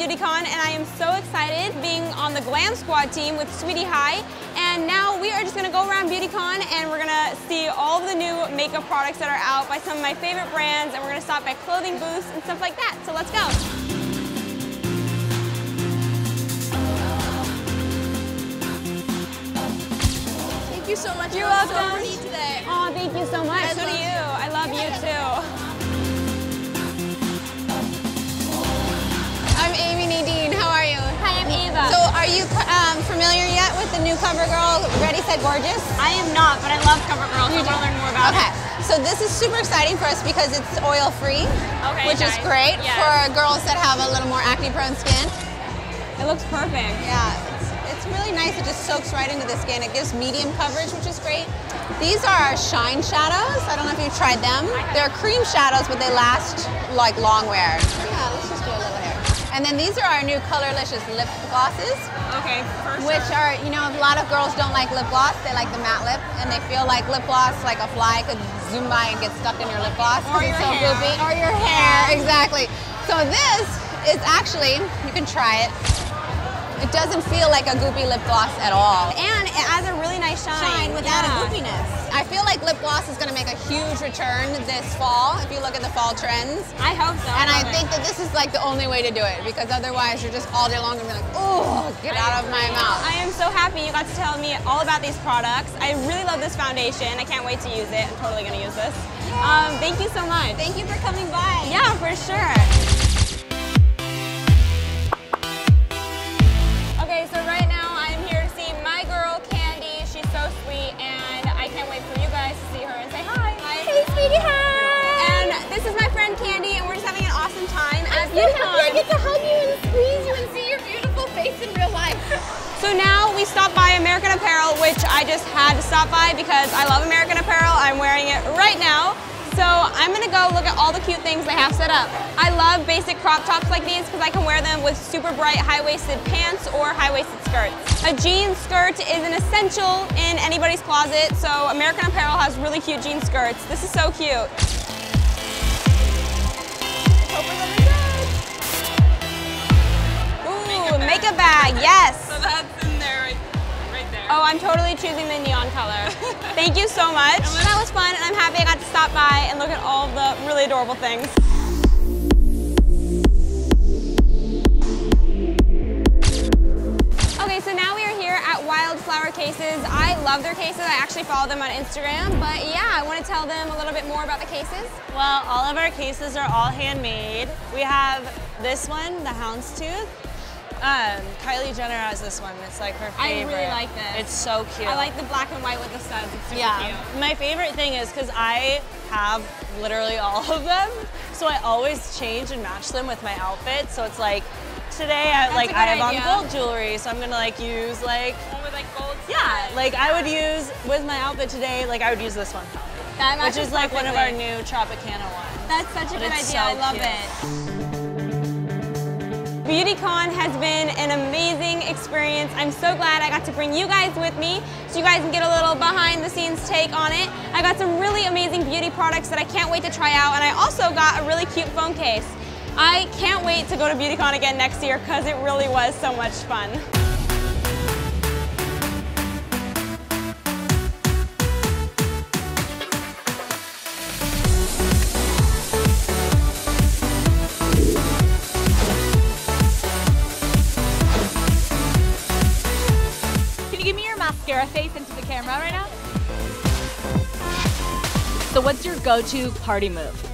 BeautyCon and I am so excited being on the Glam Squad team with Sweety High. And now we are just gonna go around BeautyCon and we're gonna see all of the new makeup products that are out by some of my favorite brands and we're gonna stop at clothing booths and stuff like that. So let's go. Thank you so much. You're You look so welcome. today. Oh, thank you so much. I so new CoverGirl Ready Set Gorgeous? I am not, but I love CoverGirl, so I want to learn more about Okay. it. So this is super exciting for us because it's oil free, Okay, which is great Yes. for girls that have a little more acne prone skin. It looks perfect. Yeah, it's, it's really nice. It just soaks right into the skin. It gives medium coverage, which is great. These are our shine shadows. I don't know if you've tried them. They're cream shadows, but they last like long wear. And then these are our new Colorlicious lip glosses, Okay, which sure. are, you know, a lot of girls don't like lip gloss. They like the matte lip, and they feel like lip gloss, like a fly could zoom by and get stuck in your lip gloss. 'cause Or it's your so hair. goopy. Or your hair. Exactly. So this is actually, you can try it. It doesn't feel like a goopy lip gloss at all. And it has a really nice shine. Shine without Yeah. a goopiness. I feel like lip gloss is gonna make a huge return this fall if you look at the fall trends. I hope so. And I it. think that this is like the only way to do it because otherwise you're just all day long gonna be like, oh, get out of my mouth. I am so happy you got to tell me all about these products. I really love this foundation. I can't wait to use it. I'm totally gonna use this. Um, thank you so much. Thank you for coming by. Yeah, for sure. Sweet, and I can't wait for you guys to see her and say hi. hi. Hey, sweetie, hi. And this is my friend Candy, and we're just having an awesome time at get to hug you and squeeze you and see your beautiful face in real life. So now we stopped by American Apparel, which I just had to stop by because I love American Apparel. I'm wearing it right now. So I'm gonna go look at all the cute things they have set up. I love basic crop tops like these because I can wear them with super bright high-waisted pants or high-waisted skirts. A jean skirt is an essential in anybody's closet, so American Apparel has really cute jean skirts. This is so cute. Hope we're looking good. Ooh, makeup bag, yes. I'm totally choosing the neon color. Thank you so much. That was fun, and I'm happy I got to stop by and look at all of the really adorable things. Okay, so now we are here at Wildflower Cases. I love their cases. I actually follow them on Instagram, but yeah, I want to tell them a little bit more about the cases. Well, all of our cases are all handmade. We have this one, the houndstooth. Um, Kylie Jenner has this one. It's like her favorite. I really like this. It's so cute. I like the black and white with the studs. It's super Yeah. cute. My favorite thing is because I have literally all of them, so I always change and match them with my outfit. So it's like today, I That's like I have idea. on gold jewelry, so I'm gonna like use like One with like gold yeah, like I would use with my outfit today. Like I would use this one That which is like one of our new Tropicana ones. That's such a But good idea. so I love cute. it. BeautyCon has been an amazing experience. I'm so glad I got to bring you guys with me so you guys can get a little behind the scenes take on it. I got some really amazing beauty products that I can't wait to try out and I also got a really cute phone case. I can't wait to go to BeautyCon again next year because it really was so much fun. Face into the camera right now? So what's your go-to party move?